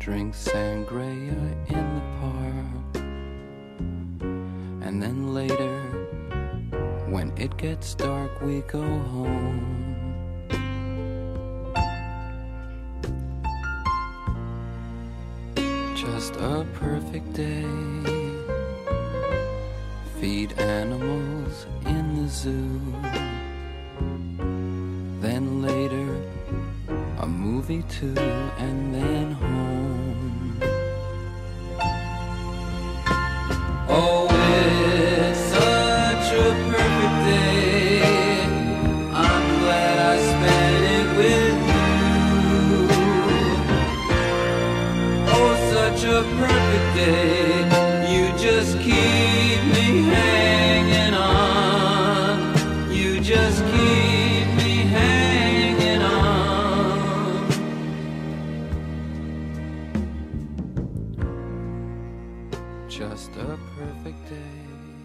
drink sangria in the park. And then later, when it gets dark, we go home. Just a perfect day. Feed animals in the zoo. Then later, a movie too, and then home. Such a perfect day. You just keep me hanging on. You just keep me hanging on. Just a perfect day.